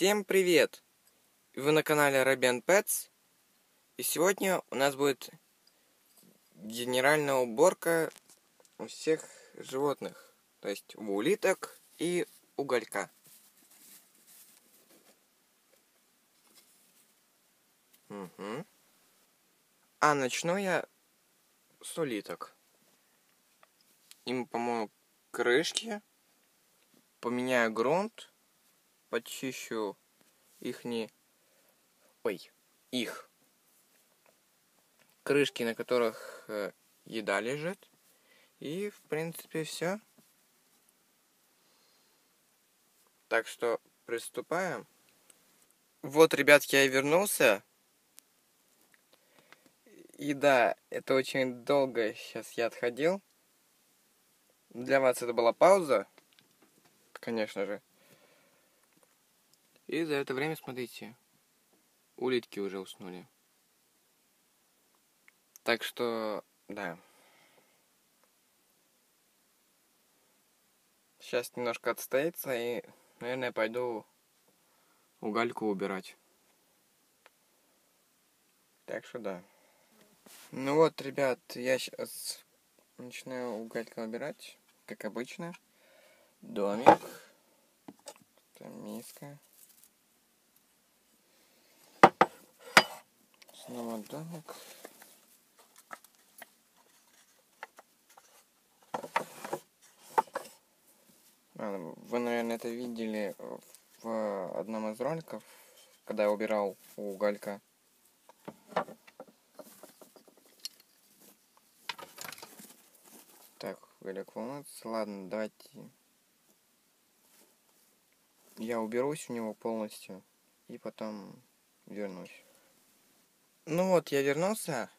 Всем привет! Вы на канале Робен Pets. И сегодня у нас будет генеральная уборка у всех животных. То есть у улиток и уголька. Угу. А начну я с улиток. Им помою крышки, поменяю грунт, почищу их не... Ой, их. Крышки, на которых э, еда лежит. И, в принципе, все. Так что приступаем. Вот, ребят, я и вернулся. И да, это очень долго сейчас я отходил. Для вас это была пауза, конечно же. И за это время, смотрите, улитки уже уснули. Так что, да. Сейчас немножко отстоится и, наверное, пойду угольку убирать. Так что да. Ну вот, ребят, я сейчас начинаю уголька убирать, как обычно. Домик. Там миска. Снова домик. Вы, наверное, это видели в одном из роликов, когда я убирал у уголька. Так, угольок волнуется. Ладно, давайте я уберусь у него полностью и потом вернусь. Ну вот, я вернулся.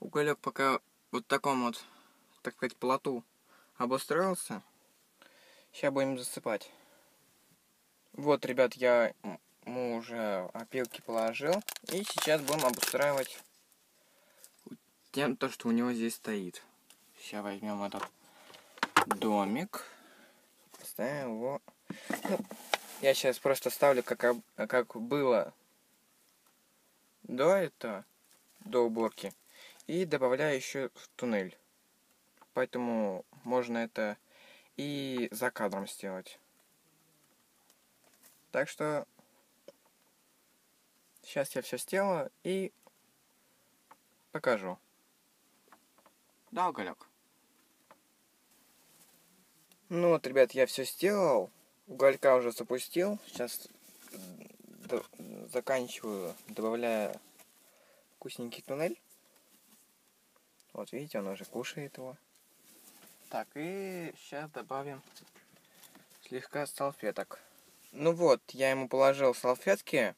Уголек пока вот в таком вот, так сказать, плоту обустроился. Сейчас будем засыпать. Вот, ребят, я ему уже опилки положил. И сейчас будем обустраивать тем, то, что у него здесь стоит. Сейчас возьмем этот домик. Поставим его. Ну, я сейчас просто ставлю, как, как было до этого, до уборки. И добавляю еще в туннель. Поэтому можно это и за кадром сделать. Так что сейчас я все сделаю и покажу. Да, уголек. Ну вот, ребят, я все сделал. Уголька уже запустил. Сейчас заканчиваю, добавляя вкусненький туннель. Вот видите, он уже кушает его. Так, и сейчас добавим слегка салфеток. Ну вот, я ему положил салфетки.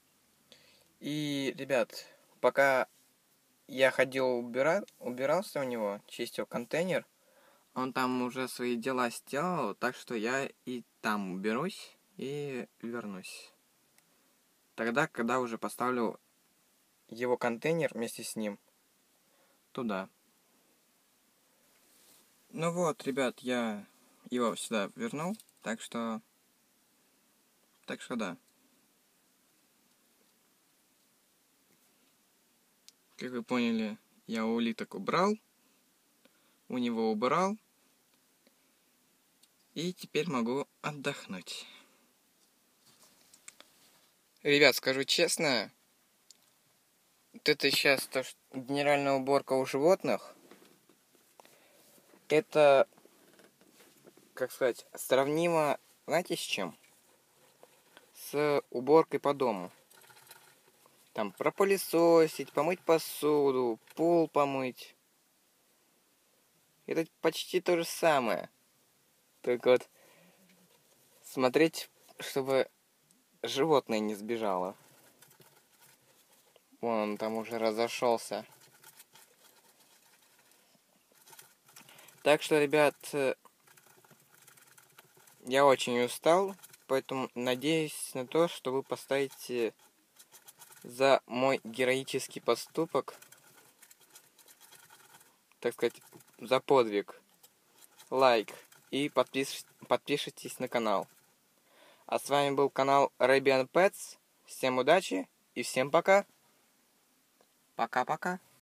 И, ребят, пока я ходил убира... убирался у него, чистил контейнер, он там уже свои дела сделал, так что я и там уберусь и вернусь. Тогда, когда уже поставлю его контейнер вместе с ним туда. Ну вот, ребят, я его сюда вернул, так что... Так что да. Как вы поняли, я улиток убрал, у него убрал, и теперь могу отдохнуть. Ребят, скажу честно, вот это сейчас то, что генеральная уборка у животных, это, как сказать, сравнимо, знаете, с чем? С уборкой по дому. Там пропылесосить, помыть посуду, пол помыть. Это почти то же самое. Только вот смотреть, чтобы животное не сбежало. Вон он там уже разошелся. Так что, ребят, э, я очень устал, поэтому надеюсь на то, что вы поставите за мой героический поступок, так сказать, за подвиг, лайк и подпиш... подпишитесь на канал. А с вами был канал Arabian Pets. Всем удачи и всем пока. Пока-пока.